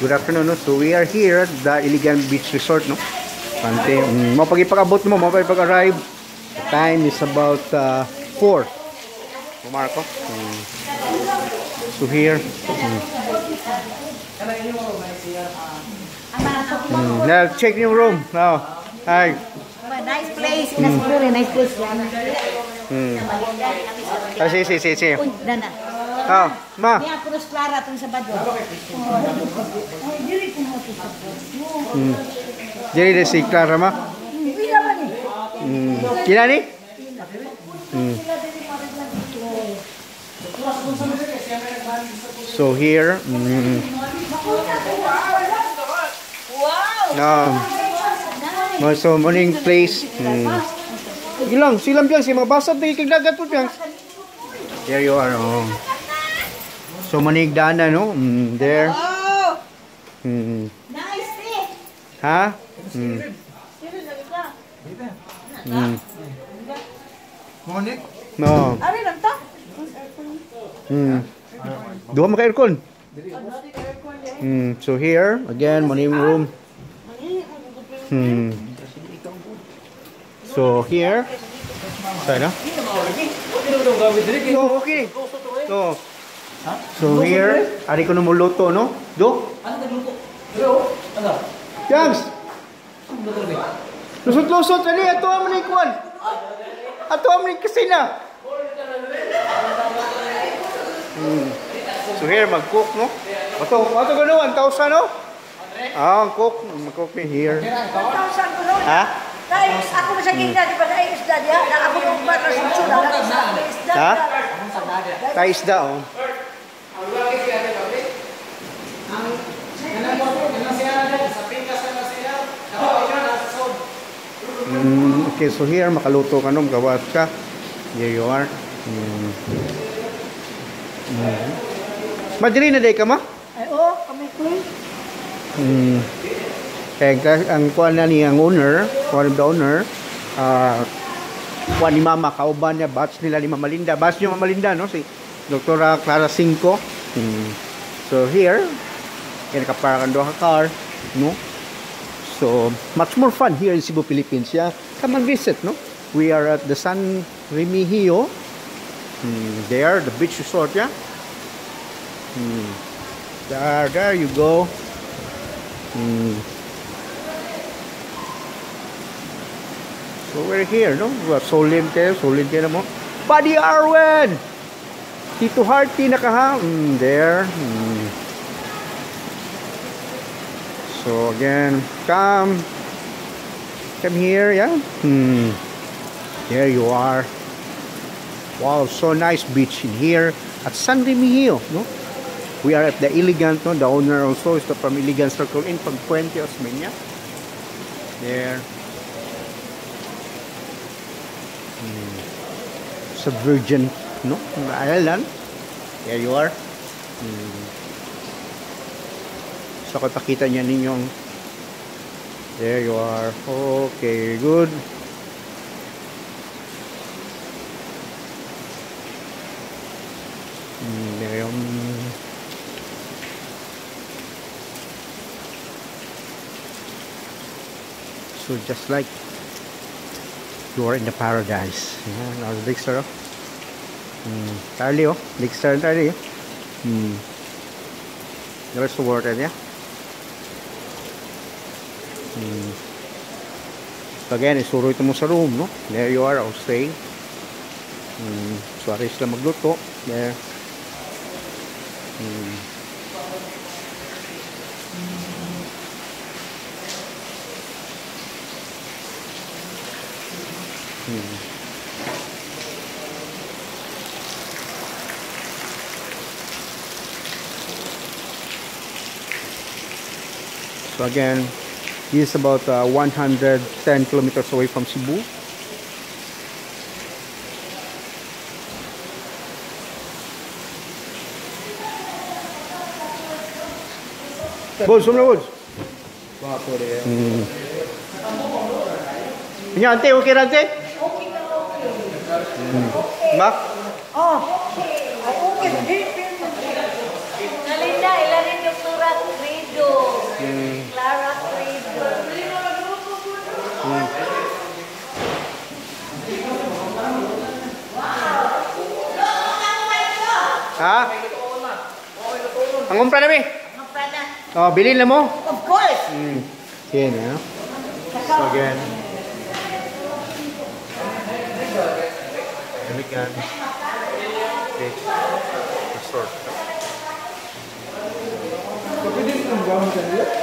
Good afternoon, no? So we are here at the Iligan Beach Resort, no? Ante, um, mapagipag-abot mo, mapagipag-arrive. The time is about uh, 4. So, Marco. Um, so here. Um, um, now, check yung room. Now, hi. Nice place. Place. Nice place. Hmm. Ah, si, si, si, si. Uy, dana. Oh, ma. Niya Cruz Clara itong Sabado. Hmm. Jadi de si Clara ma. Hindi naman eh. Hmm. Kina ni? Hmm. So here, mm, Wow! no, so morning place. Mm. Ilang, silang biyang, si mabasab na ikagdagat po biyang. There you are, oh. So manig dana, no? Mm, there. Oh! Mm. Nice eh! Ha? Mm. Mm. Monik? No. Ano lang to? Mm. Duha maka aircon. Mm. So here, again, morning room. Hmm. So here, sana? No, okay. No. So here, ari ko na mo luto, no? Do? Yangs! Lusot-lusot, ani, ato ang manikwan. Ato ang manik kasina. Hmm. So here, mag-cook, no? Ato, ato gano'n, 1,000, no? Ah, ang cook, mag-cook me here. Tausan ko nun. Ha? Dahil ako na sa gigda, di ba na isda diya? Na ako nung ba na sunsula na isda. Ha? Kaisda, oh. Mm, okay, so here, makaluto ka nung gawas ka. Here you are. Mm. Mm. Madali na day ka ma? Ay, oh, kami ko Mm. Kaya ka- ang kuha na ni ang owner, of the owner, ah kuha ni Mama, kauban niya, batch nila ni Mama Linda. Batch niyo Mama Linda, no? Si Dr. Clara Cinco. Mm. So here, kaya nakaparakan doon ka car, no? So, much more fun here in Cebu, Philippines. Yeah, come and visit, no? We are at the San Remigio. Mm, there, the beach resort, yeah? Mm. There, there you go. Mm. So we're here, no? We have Solid kayo, solid kayo na mo. Buddy Arwen! Tito Hearty nakaha. Mm, there. Mm. So again, come. Come here, yeah? Hmm. There you are. Wow, so nice beach in here at San Remigio, no? We are at the Elegant, no? The owner also is the from Elegant Circle in Pagpuente, Osmeña. There. Hmm. Sa Virgin, no? Island. There you are. Hmm. So, kapakita niya ninyong There you are. Okay, good. Hmm, yung So just like you are in the paradise. Yeah, now the Dexter. Oh. Mm, Charlie, oh. Dexter and Charlie. Hmm. There's the water, yeah. Hmm. Again, isuro ito mo sa room, no? There you are, I'll stay. Hmm. So, aris lang magluto. There. Hmm. Hmm. So again, He is about uh, 110 kilometers away from Cebu. Bulls, sumula Bulls. Wapo rin. Mm. Yan, ante, okay na. Okay na, okay. Mm. Bak? Oh. Ha? Ang umpra na, be. Ang prana. Oh, bilhin na mo. Of course. Mm. Yan, ha? So, again. Demikian. Okay. Restore. Pwede kang gamit sa nila?